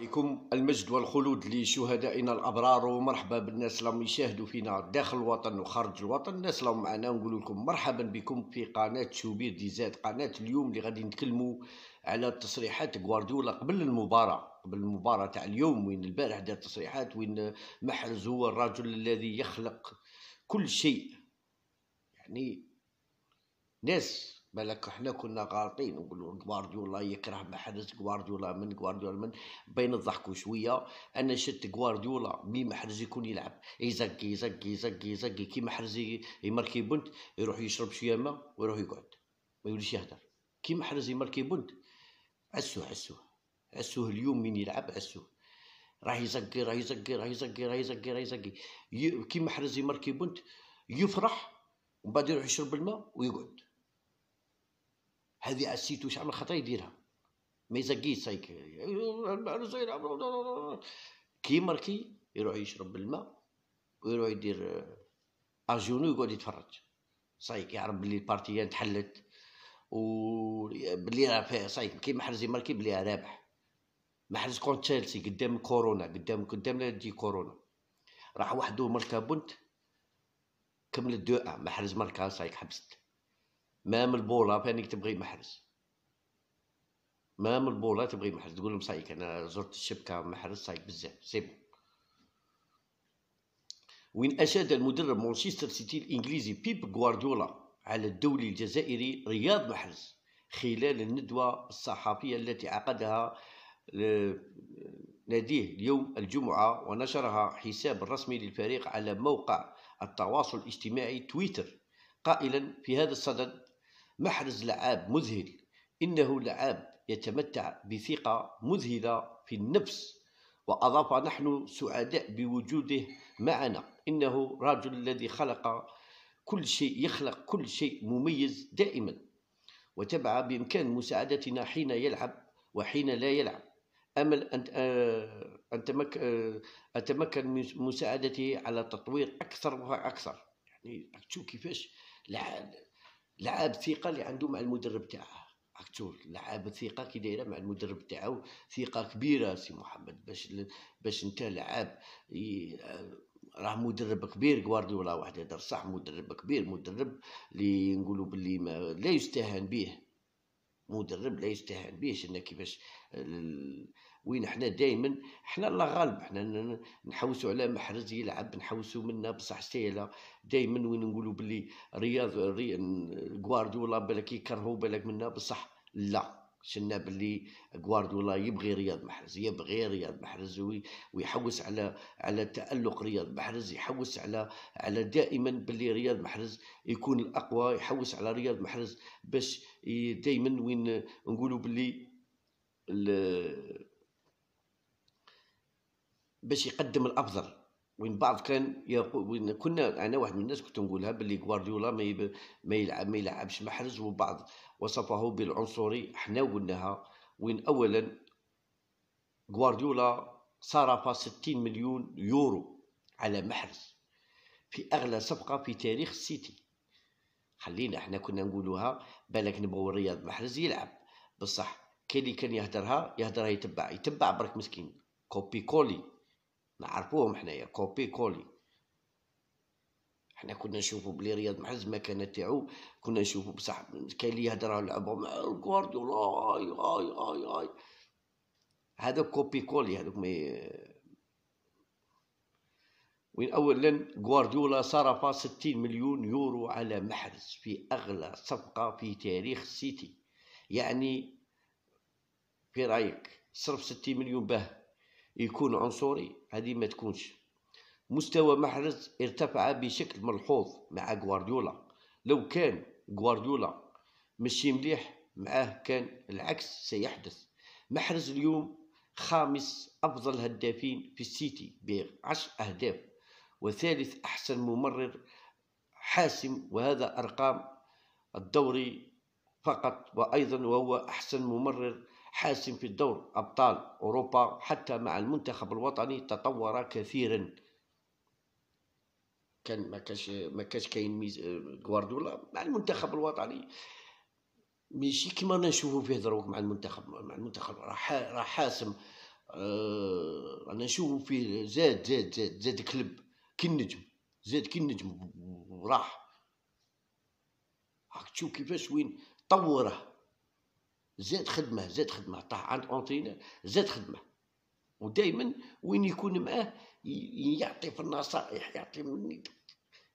لكم المجد والخلود لشهدائنا الأبرار ومرحبا بالناس اللي يشاهدوا فينا داخل الوطن وخارج الوطن. الناس اللي معنا نقول لكم مرحبا بكم في قناة شوبير ديزاد قناة اليوم اللي غادي نتكلموا على تصريحات غوارديولا قبل المباراة قبل المباراة تاع اليوم وين البارح دار تصريحات وين محرز هو الرجل الذي يخلق كل شيء. يعني ناس بالك حنا كنا غالطين نقولوا غوارديولا يكره محرز غوارديولا من غوارديولا من. بين الضحك شوية أنا شت غوارديولا مي محرز يكون يلعب. يزقي يزقي يزقي يزقي. كي محرز يماركي بنت يروح يشرب شوية ماء ويروح يقعد. ما يوليش يهدر. كي محرز يماركي بنت عسوه عسوه. عسوه اليوم مين يلعب؟ عسوه. راه يزقي راه يزقي راه يزقي راه يزقي راه يزقي. كي محرز يماركي بنت يفرح ومن بعد يروح يشرب الماء ويقعد. هذه عسيت واش عمل خطأ يديرها. ما يزقيش سايك. كي ماركي يروح يشرب الماء ويروح يدير اجونو يقعد يتفرج. صايك يعرف بلي البارتيان تحلت و بلي راه فيها صايك كي محرز ماركي بلي رابح. محرز كونت تشيلسي قدام كورونا قدام قدام تجي كورونا. راح وحده ماركا بنت كملت دو محرز ماركا صايك حبست. مام البوله فانيك تبغي محرز. مام البوله تبغي محرز. تقول لهم صايك أنا زرت الشبكة محرز صايك بزاف. سي وين أشاد المدرب مانشستر سيتي الإنجليزي بيب غوارديولا على الدولي الجزائري رياض محرز خلال الندوة الصحفية التي عقدها ناديه اليوم الجمعة ونشرها حساب الرسمي للفريق على موقع التواصل الاجتماعي تويتر. قائلا في هذا الصدد محرز لعاب مذهل. إنه لعاب يتمتع بثقة مذهلة في النفس. وأضاف نحن سعداء بوجوده معنا. إنه رجل الذي خلق كل شيء يخلق كل شيء مميز دائما. وتبع بإمكان مساعدتنا حين يلعب وحين لا يلعب. أمل أن أتمكن من مساعدته على تطوير أكثر وأكثر. يعني تشوف كيفاش لعاب ثقة اللي عنده مع المدرب تاعه. اكتور لعاب ثقة كي دايرة مع المدرب تاعو. ثقة كبيرة سي محمد. باش باش أنت لعاب راه مدرب كبير. غوارديولا واحد يهدر صح مدرب كبير. مدرب اللي نقولوا باللي لا يستهان به. مدرب لا يستهان به شنا كيفاش وين حنا دائما حنا الله غالب حنا نحوسوا على محرز يلعب نحوسوا منا بصح ستيلا دائما وين نقولوا باللي رياض غوارديولا بالك يكرهوا بالك منا بصح لا. شنا باللي غوارديولا يبغي رياض محرز يبغي رياض محرز ويحوس على على تألق رياض محرز يحوس على على دائما باللي رياض محرز يكون الأقوى يحوس على رياض محرز باش دائما وين نقولوا باللي باش يقدم الأفضل. وين بعض كان يقول وين كنا أنا واحد من الناس كنت نقولها باللي غوارديولا ما يب... ما يلعب ما يلعبش محرز وبعض وصفه بالعنصري. حنا قلناها وين اولا غوارديولا صرف 60 مليون يورو على محرز في أغلى صفقة في تاريخ السيتي. خلينا إحنا كنا نقولوها بالك نبغوا الرياض محرز يلعب. بصح كاين اللي كان يهدرها يهدرها يتبع يتبع برك مسكين. copier-coller. نعرفوهم حنايا copier-coller. حنا كنا نشوفو بلي رياض محرز المكانه تاعو كنا نشوفو بصح كاين اللي يهدر لعبهم غوارديولا اي اي اي اي هذا copier-coller هذوك mais وين اولا غوارديولا صرف 60 مليون يورو على محرز في أغلى صفقة في تاريخ السيتي. يعني في رأيك صرف 60 مليون باه يكون عنصري. هذه ما تكونش. مستوى محرز ارتفع بشكل ملحوظ مع غوارديولا. لو كان غوارديولا مشي مليح معاه كان العكس سيحدث. محرز اليوم خامس أفضل هدافين في السيتي بعشر أهداف وثالث أحسن ممرر حاسم وهذا أرقام الدوري فقط. وأيضا وهو أحسن ممرر حاسم في الدور. أبطال أوروبا حتى مع المنتخب الوطني تطور كثيرا. كان ما كاش ما كاش كاين ميز غوارديولا مع المنتخب الوطني. ماشي كيما نشوفوا فيه دروك مع المنتخب مع المنتخب. راه حاسم. أنا نشوف فيه زاد زاد زاد زاد كلب. كي النجم زاد كي النجم وراح راك تشوف كيفاش وين طوره. زاد خدمة زاد خدمة طاح عند entraîneur زاد خدمة. ودائما وين يكون معاه يعطي في النصائح يعطي من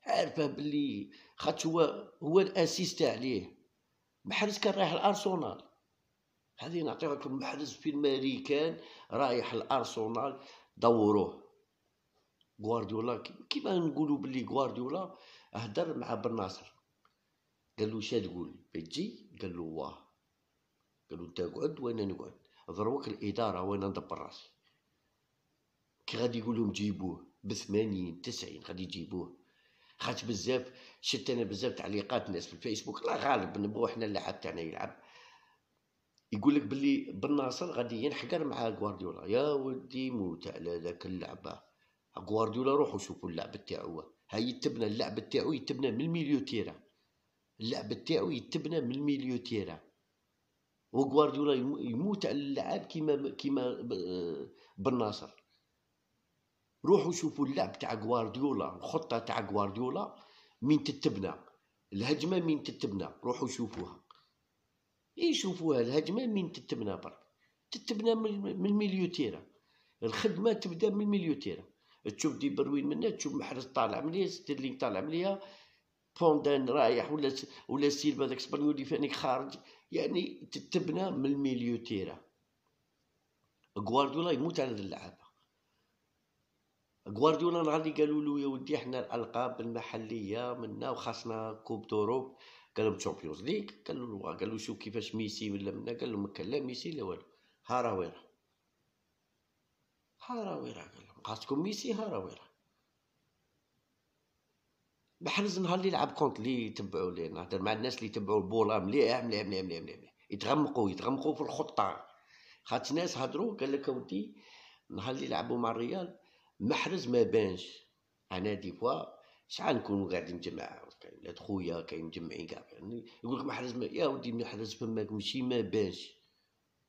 عارفه باللي خاطش هو هو الاسيست عليه محرز كان رايح الأرسنال. هذه نعطيها لكم محرز في الماريكان رايح الأرسنال دوروه. غوارديولا كيما نقولوا باللي غوارديولا هدر مع بن ناصر. قال له شا تقول؟ بتجي قال له واه. قال له انت قعد وأنا نقعد. ضروك الإدارة وأنا ندبر راسي. كي غادي يقول لهم جيبوه بثمانين تسعين غادي يجيبوه. خاطر بزاف شفت أنا بزاف تعليقات الناس في الفيسبوك الله غالب نبغوا حنا اللاعب تاعنا يلعب. يقول لك باللي بن ناصر غادي ينحقر مع غوارديولا. يا ودي موت على ذاك اللعبة. غوارديولا روحوا شوفوا اللعب تاعو. هاي يتبنى اللعب تاعو يتبنى من ال milieu terrain اللعب تاعو يتبنى من ال milieu terrain وغوارديولا يموت على اللعاب كيما كيما بن ناصر روحوا شوفوا اللعب تاع غوارديولا الخطة تاع غوارديولا مين تتبنى؟ الهجمة مين تتبنى؟ روحوا شوفوها. اي شوفوها الهجمة مين تتبنى برك؟ تتبنى من ال milieu terrain. الخدمة تبدأ من ال milieu terrain. تشوف دي بروين منا تشوف محرز طالع مليح ستيرلينغ طالع مليح فودن رايح ولا ولا سيلفا داك سبانيولي فانيك خارج. يعني تتبنى من ال milieu terrain. غوارديولا يموت على اللعابه غوارديولا نهار قالوا له يا ودي حنا الألقاب المحلية منا وخاصنا coupe d'Europe قال لهم Champions League قال له قال شوف كيفاش ميسي ولا منا. قال له ما كان لا ميسي لا والو. ها راه وين ها راه وين قال لهم. خاصكم ميسي ها راه وين محرز نهار اللي لعب contre اللي يتبعوا ليه نهضر مع الناس اللي يتبعوا البولا مليح مليح مليح مليح مليح يتغمقوا يتغمقوا في الخطة. خاطر ناس هضروا قال لك أودي نهار اللي لعبوا مع الريال محرز ما بانش. أنا des fois شحال نكونوا قاعدين جماعة؟ ولاد خويا كاين مجمعين كاع. يعني يقول لك محرز ما يا ودي محرز فماك ماشي ما بانش.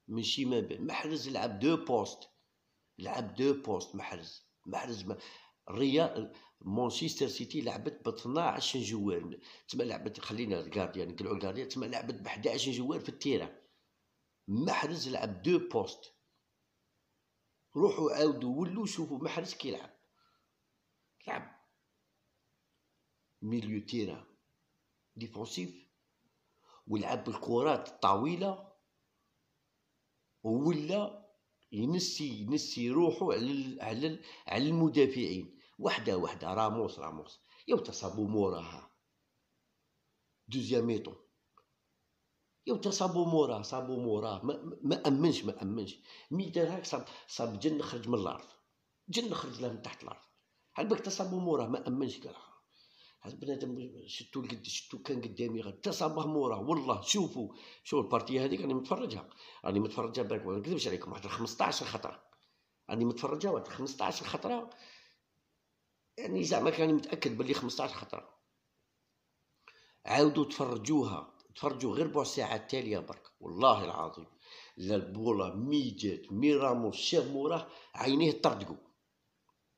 ماشي ما بان محرز لعب deux postes. لعب deux postes محرز. محرز ما الريال مانشستر سيتي لعبت ب 12 joueurs تما لعبت خلينا ال gardien نقلعوا ال gardien تما لعبت ب 11 joueurs في ال terrain محرز لعب deux postes روحوا عاودوا ولوا شوفوا محرز كيلعب لعب milieu terrain défensif ولعب بالكرات الطويله ولا ينسي ينسي روحه على على على المدافعين. وحده وحده راموس راموس. يو تصابوا موراها. دوزيام ميطون يو تصابوا موراه صابوا موراه ما, ما أمنش ما أمنش. مي دار هاك صاب صاب جن خرج من الأرض. جن خرج له من تحت الأرض. هل بك تصابوا موراه ما أمنش قال هذا بنادم شتو شتو كان قدامي غير. تصابه موراه والله شوفوا. شوفوا ال partie هذيك راني متفرجها. راني متفرجها بالك ما نكذبش عليكم واحد 15 خطرة. راني متفرجها واحد 15 خطرة. يعني زعما كان متأكد باللي 15 خطرة. عاودوا تفرجوها. تفرجوا غير ربع الساعة التاليه برك. والله العظيم. لا البولا مين جات مين راموس شاف موراه عينيه طردقوا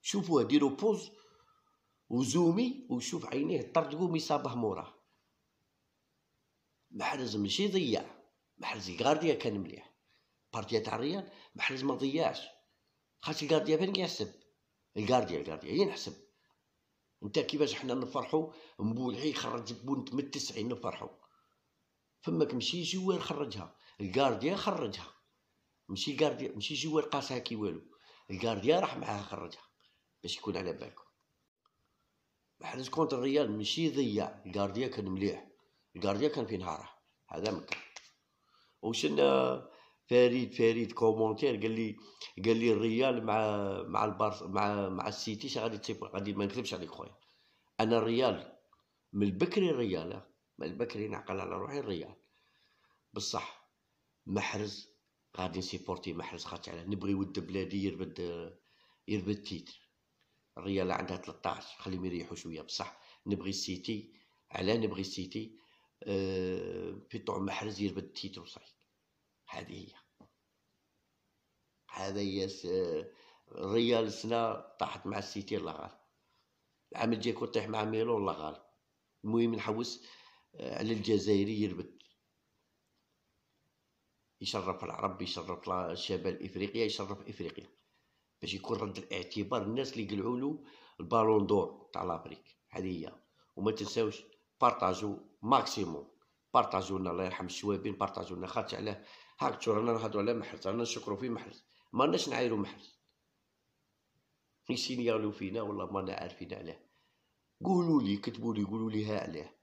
شوفوها ديروا pause و zoomez وشوف عينيه طردقوا مين صابه موراه. محرز ماشي ضيع محرز الكارديا كان مليح. بارتيا تاع الريال محرز ما ضيعش. خاطر الكارديا فين يحسب الكارديا الكارديا ينحسب انت كيفاش حنا نفرحوا مبولعي خرج بونت من التسعين نفرحوا فماك مشي جوار خرجها. الكارديا خرجها. مشي كارديا مشي جوار قاسها كي والو. الكارديا راح معاها خرجها. باش يكون على بالكم. محرز contre الريال مشي ضيع ال gardien كان مليح. ال gardien كان في نهاره. هذا مكان وشنا فريد فريد commentaire قال لي قال لي الريال مع مع البارس مع مع السيتي غادي تصيب غادي ما نكذبش عليك خويا. أنا الريال من البكري الريال من البكري نعقل على روحي الريال. بصح محرز غادي ن supporter محرز خاطر نبغي ولد بلادي يرفد يرفد titre. الريال عندها 13 خليهم يريحوا شوية بصح نبغي السيتي على نبغي السيتي في طوع محرز يرفد titre و ça y est هذه هي. هذا هي الريال سنة طاحت مع السيتي الله غالب العام الجاي كون طيح مع ميلون الله غالب المهم نحوس آه، على الجزائري يرفد. يشرف العرب يشرف شمال افريقيا يشرف إفريقيا. باش يكون رد الاعتبار الناس اللي قلعوا له ال ballon d'or تاع l'Afrique هذه هي. وما تنساوش partagez maximum. partagez لنا الله يرحم الشوابين partagez لنا. خاطر علاه. هاك رانا نهضروا على محرز رانا نشكروا في محرز. ما لناش نعايروا محرز. يسينيالو فينا والله ما عارفين عليه قولوا لي كتبوا لي قولوا لي ها عليه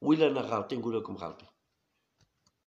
ولا أنا غالطين نقول لكم غالطين